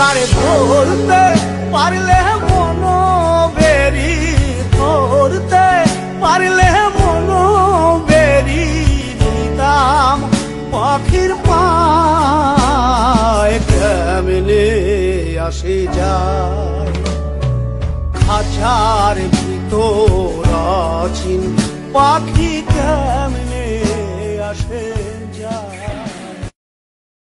তারে ধরতে পারলে মন বেরি ধরতে পারলে মন বেরি নিতাম পাখির পায়। কেমনে আসে যায়? খাঁচার ভিতর আছিন পাখি কেমনে আসে